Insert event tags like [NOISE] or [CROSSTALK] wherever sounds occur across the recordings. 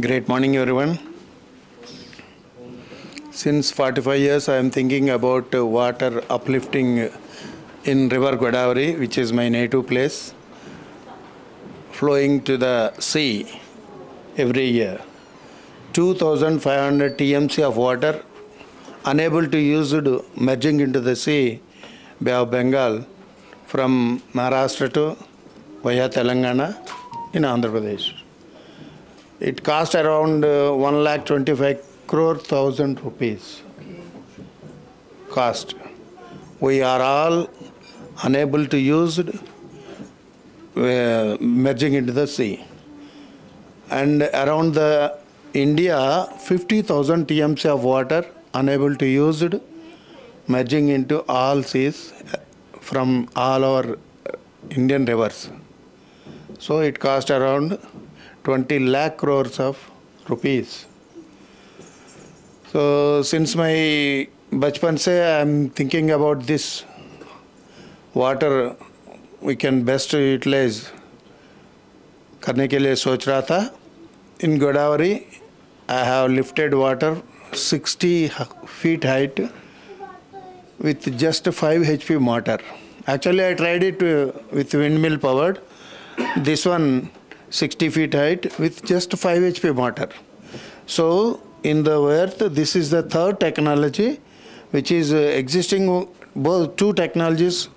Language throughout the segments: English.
Great morning, everyone. Since 45 years, I am thinking about uh, water uplifting in River Godavari, which is my native place, flowing to the sea every year. 2,500 TMC of water unable to use it merging into the sea, Bay of Bengal, from Maharashtra to via Telangana in Andhra Pradesh. It cost around uh, 1 lakh 25 crore thousand rupees cost. We are all unable to use it uh, merging into the sea. And around the India, 50,000 TMC of water unable to use it merging into all seas uh, from all our uh, Indian rivers. So it cost around 20 lakh crores of rupees. So since my bachpan se I am thinking about this water we can best utilize करने के लिए सोच रहा था in Godavari I have lifted water 60 feet height with just 5 HP motor. Actually, I tried it uh, with windmill powered. This one 60 feet height with just 5 HP motor. So, in the earth, this is the third technology which is uh, existing both two technologies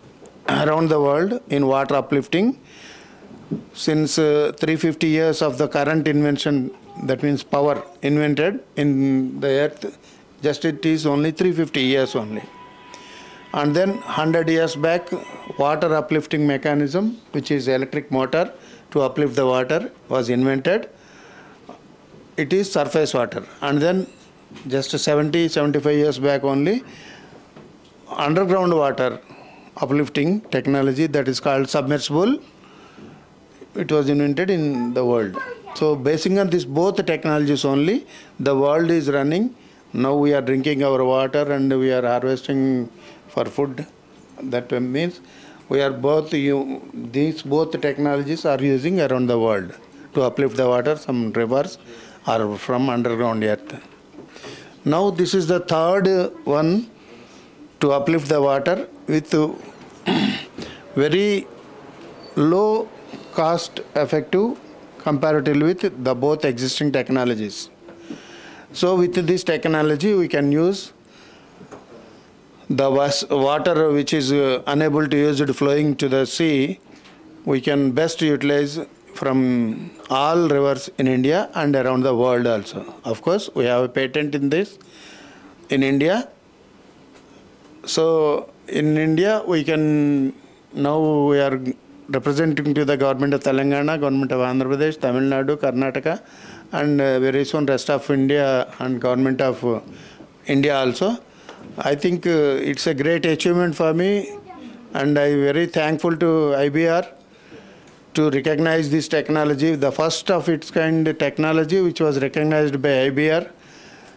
around the world in water uplifting. Since uh, 350 years of the current invention, that means power invented in the earth, just it is only 350 years only. And then 100 years back, water uplifting mechanism, which is electric motor to uplift the water, was invented. It is surface water. And then just 70, 75 years back only, underground water uplifting technology that is called submersible. It was invented in the world. So basing on this both technologies only, the world is running. Now we are drinking our water and we are harvesting for food. That means we are both you, these both technologies are using around the world to uplift the water some rivers or from underground earth. Now this is the third one to uplift the water with [CLEARS THROAT] very low cost effective comparatively with the both existing technologies. So with this technology we can use the water which is uh, unable to use it flowing to the sea we can best utilize from all rivers in India and around the world also. Of course we have a patent in this in India. So in India we can now we are representing to the government of Telangana, government of Andhra Pradesh, Tamil Nadu, Karnataka, and uh, very soon rest of India and government of uh, India also. I think uh, it's a great achievement for me, and I'm very thankful to IBR to recognize this technology, the first of its kind technology which was recognized by IBR.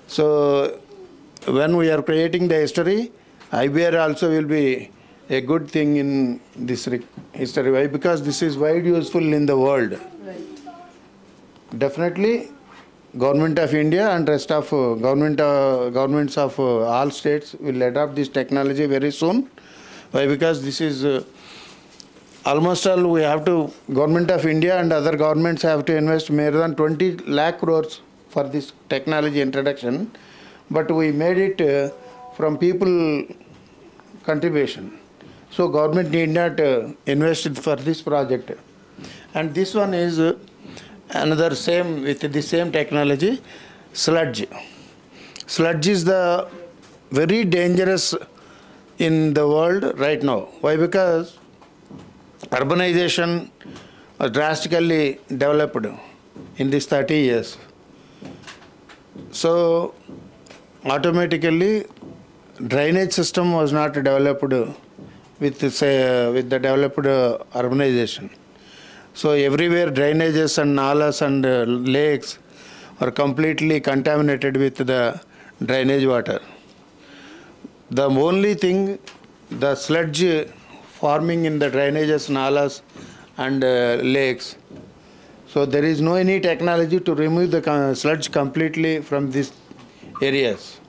So when we are creating the history, IBR also will be a good thing in this history. Why? Because this is wide useful in the world. Right. Definitely, government of India and rest of uh, government uh, governments of uh, all states will adopt this technology very soon. Why? Because this is uh, almost all we have to government of India and other governments have to invest more than 20 lakh crores for this technology introduction, but we made it uh, from people contribution. So government need not invest for this project. And this one is another same with the same technology, sludge. Sludge is the very dangerous in the world right now. Why? Because urbanization was drastically developed in these 30 years. So automatically drainage system was not developed with say, with the developed urbanization. So everywhere drainages and nalas and uh, lakes are completely contaminated with the drainage water. The only thing, the sludge forming in the drainages, nalas and uh, lakes. So there is no any technology to remove the sludge completely from these areas.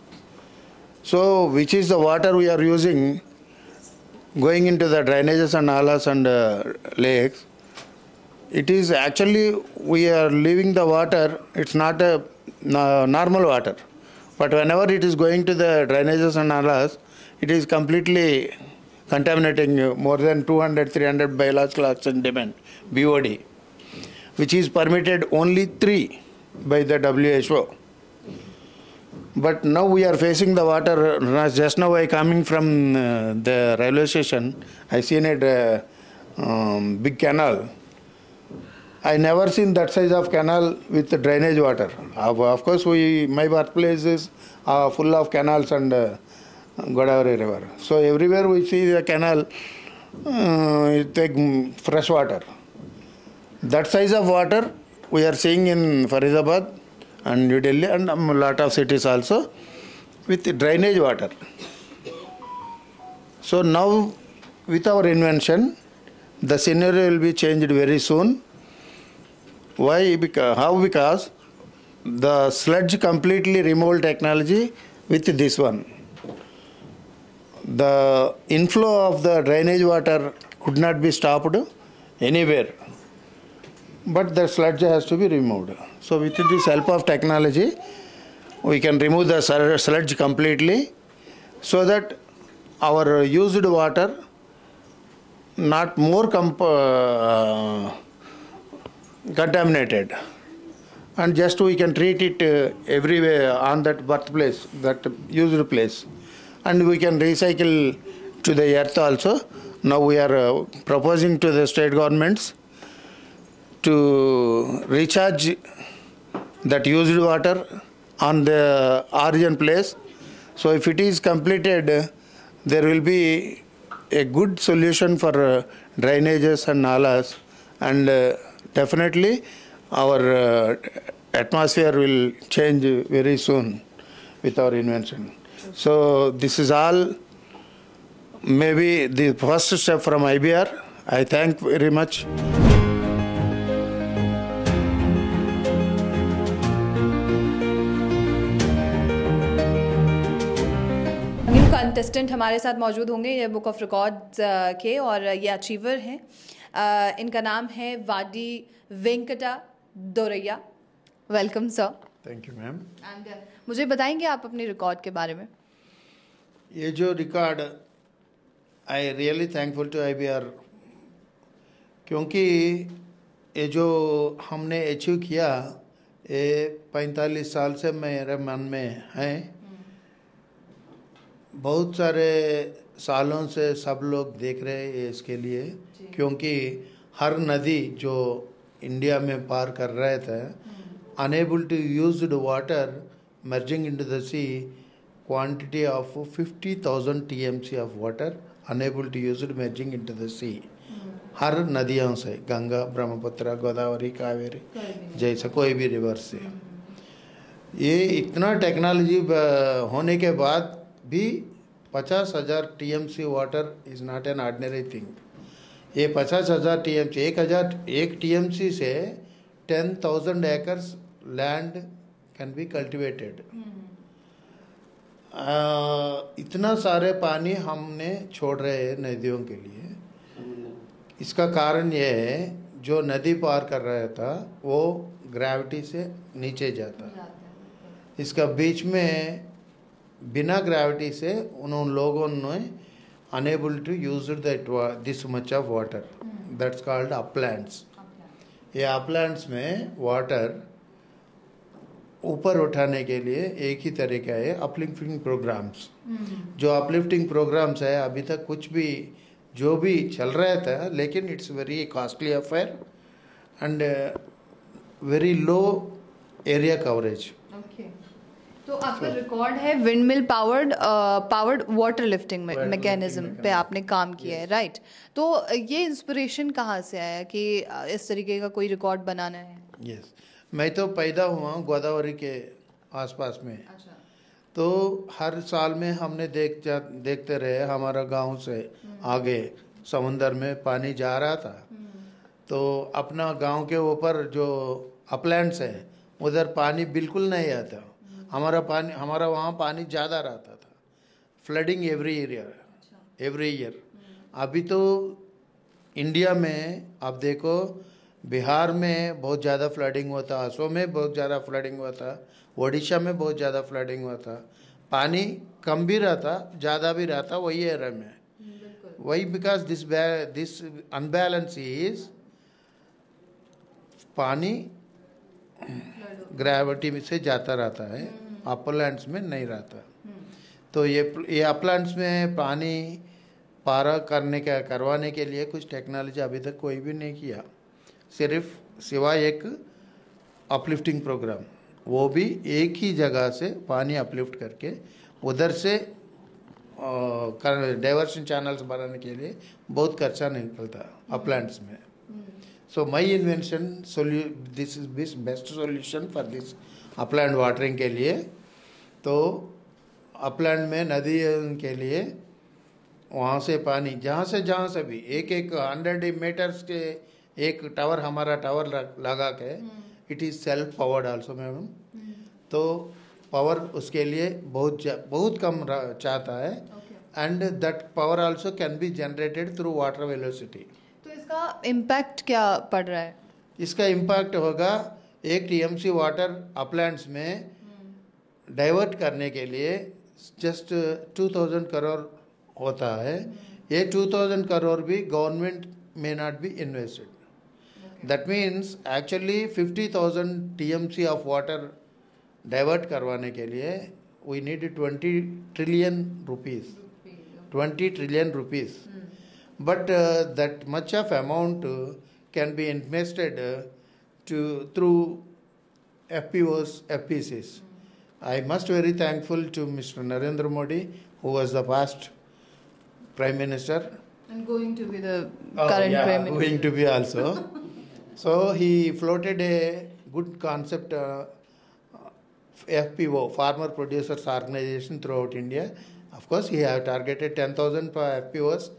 So which is the water we are using going into the drainages and nalas and uh, lakes? It is actually we are leaving the water. It's not a normal water, but whenever it is going to the drainages and nalas, it is completely contaminating more than 200 300 biological oxygen demand BOD which is permitted only 3 by the WHO. But now we are facing the water. Just now I coming from uh, the railway station, I seen a uh, um, big canal. I never seen that size of canal with drainage water. Of course, we my birthplace is uh, full of canals and uh, Godavari River. So everywhere we see the canal, uh, it take fresh water. That size of water we are seeing in Faridabad and New Delhi and a lot of cities also with drainage water. So now with our invention, the scenario will be changed very soon. Why? Because, how? Because the sludge completely removal technology with this one. The inflow of the drainage water could not be stopped anywhere but the sludge has to be removed. So with this help of technology, we can remove the sludge completely so that our used water not more comp- uh, contaminated. And just we can treat it uh, everywhere on that birthplace that used place. And we can recycle to the earth also. Now we are uh, proposing to the state governments to recharge that used water on the origin place. So if it is completed, there will be a good solution for uh, drainages and nalas, and uh, definitely our uh, atmosphere will change very soon with our invention. So this is all maybe the first step from IBR. I thank very much. Contestant हमारे साथ मौजूद होंगे ये book of records के और ये achiever हैं अ, इनका नाम है Vadi Venkata Doraiah. Welcome sir thank you ma'am and मुझे बताएँगे आप अपने रिकॉर्ड के बारे में? ये जो record I really thankful to I B R क्योंकि ये जो हमने अचीव किया ये पैंतालीस साल से मेरे मन में है। बहुत सारे सालों से सब लोग देख रहे हैं इसके लिए क्योंकि हर नदी जो इंडिया में पार कर रहे थे unable to use water merging into the sea quantity of 50,000 TMC of water unable to use it merging into the sea. हर नदियों से गंगा ब्रह्मपुत्र गोदावरी कावेरी जैसा कोई भी रिवर से। ये इतना टेक्नोलॉजी होने के बाद भी पचास हज़ार T M C water is not an ordinary thing ये पचास हज़ार टी एम सी एक हज़ार एक टी एम सी से ten thousand acres land can be cultivated इतना सारे पानी हमने छोड़ रहे हैं नदियों के लिए। इसका कारण ये है जो नदी पार कर रहा था वो ग्रेविटी से नीचे जाता। इसका बीच में बिना ग्रेविटी से उन उन लोगों ने enable to use that this much of water that's called uplands ये अपलैंड्स में वाटर ऊपर उठाने के लिए एक ही तरीका है अपलिफ्टिंग प्रोग्राम्स जो अपलिफ्टिंग प्रोग्राम्स है अभी तक कुछ भी जो भी चल रहा था लेकिन it's very costly affair and very low area coverage तो आपका रिकॉर्ड है wind mill powered powered water lifting mechanism पे आपने काम किया है राइट तो uh, ये इंस्पिरेशन कहाँ से आया कि uh, इस तरीके का कोई रिकॉर्ड बनाना है? यस मैं तो पैदा हुआ हूँ गोदावरी के आसपास में। अच्छा। तो हर साल में हमने देख जा देखते रहे हमारा गाँव से आगे समुंदर में पानी जा रहा था। तो अपना गाँव के ऊपर जो अपलैंड्स है उधर पानी बिल्कुल नहीं आता। हमारा पानी हमारा वहाँ पानी ज़्यादा रहता था। Flooding every year every year अभी तो इंडिया में आप देखो बिहार में बहुत ज़्यादा फ्लडिंग हुआ था असम में बहुत ज़्यादा फ्लडिंग हुआ था ओडिशा में बहुत ज़्यादा फ्लडिंग हुआ था। पानी कम भी रहता ज़्यादा भी रहता वही एरिया में। वही because this this unbalance is पानी ग्रेविटी में से जाता रहता है अपलैंड्स में नहीं रहता। तो ये ये अपलैंड्स में पानी पारा करने का करवाने के लिए कुछ टेक्नोलॉजी अभी तक कोई भी नहीं किया। सिर्फ़ सिवाय एक अपलिफ्टिंग प्रोग्राम। वो भी एक ही जगह से पानी अपलिफ्ट करके उधर से डाइवर्शन चैनल्स बनाने के लिए बहुत खर्चा निकलता अपलैंड्स में। So my invention this is this best solution for this upland watering के लिए तो अपलैंड में नदी के लिए वहाँ से पानी जहाँ से जहाँ से भी एक एक हंड्रेड मीटर्स के एक टावर हमारा टावर लगा के it is self powered also ma'am तो पावर उसके लिए बहुत बहुत कम चाहता है। And that power also can be generated through water velocity इसका इम्पैक्ट क्या पड़ रहा है? इसका इम्पैक्ट होगा एक टीएमसी वाटर अप्लांट्स में डाइवर्ट करने के लिए जस्ट 2000 करोड़ होता है। ये 2000 करोड़ भी government may not be invested that means actually fifty 50,000 TMC of water divert करवाने के लिए we need 20 trillion rupees twenty trillion rupees. But uh, that much of amount uh, can be invested uh, to through FPOs, FPCs. I must be very thankful to Mr. Narendra Modi, who was the past prime minister. And going to be the Oh, current yeah, prime minister. going to be also. so he floated a good concept. Uh, FPO, Farmer Producers Organization throughout India. Of course, he have targeted 10,000 per FPOs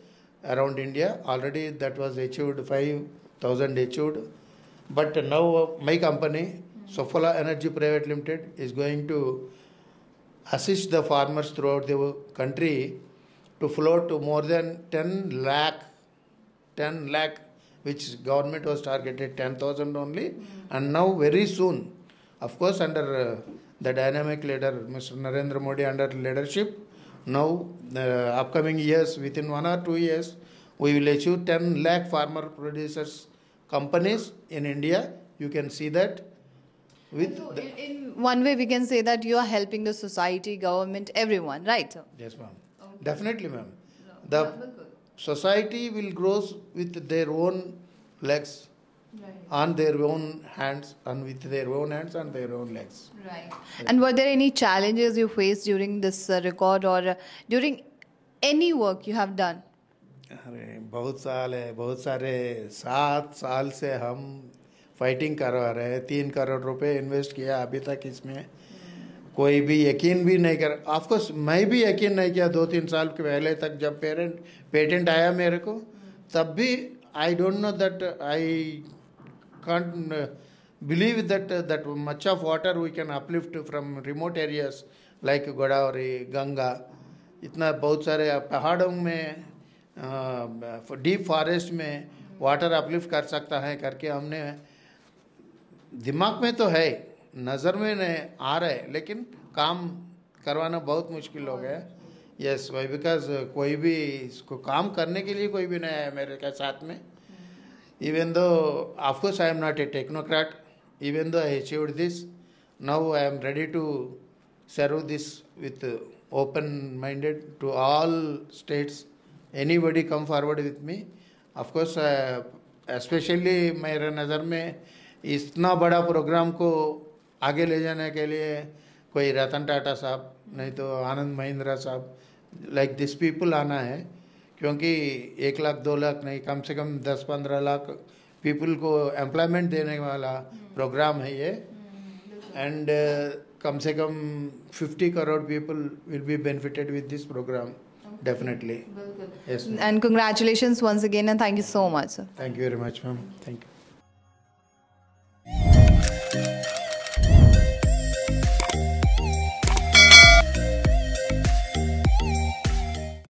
around India. Already that was achieved, 5,000 achieved. But now my company, Sofala Energy Private Limited, is going to assist the farmers throughout the country to float to more than 10 lakh, 10 lakh, which government was targeted 10,000 only. And now very soon, of course, under uh, the dynamic leader, Mr. Narendra Modi, under leadership, now the upcoming years, within one or two years, we will achieve 10 lakh farmer producers companies in India. You can see that with So in, in one way, we can say that you are helping the society, government, everyone, right? sir? yes, ma'am. Definitely, ma'am. The society will grow with their own legs, on their own hands, and with their own hands and their own legs. Right. And were there any challenges you faced during this uh, record or uh, during any work you have done? अरे बहुत साल है बहुत सारे सात साल से हम फाइटिंग करवा रहे हैं तीन करोड़ रुपए इन्वेस्ट किया अभी तक इसमें कोई भी यकीन भी नहीं कर ऑफकोर्स मैं भी यकीन नहीं किया दो तीन साल के पहले तक जब पेरेंट पेटेंट आया मेरे को तब भी I don't know that I can't uh, believe that uh, that much of water we can uplift from remote areas like Godavari Ganga इतना बहुत सारे पहाड़ों में डीप फॉरेस्ट में वाटर अपलिफ्ट कर सकता है करके हमने दिमाग में तो है नज़र में नहीं आ रहा लेकिन काम करवाना बहुत मुश्किल हो गया। यस वाई बिकॉज़ कोई भी इसको काम करने के लिए कोई भी नहीं आया मेरे के साथ में। Even though of course i am not a technocrat even though i achieved this now i am ready to serve this with uh, open minded to all states anybody come forward with me of course uh, especially मेरे नज़र में इतना बड़ा programme को आगे ले जाने के लिए कोई रतन टाटा साहब नहीं तो आनंद महिंद्रा साहब लाइक दिस पीपल आना है क्योंकि एक लाख दो लाख नहीं कम से कम दस पंद्रह लाख पीपल को एम्प्लॉयमेंट देने वाला प्रोग्राम है ये। एंड uh, कम से कम fifty crore people will be benefited with this programme definitely and congratulation once again and thank you so much thank you very much ma'am thank you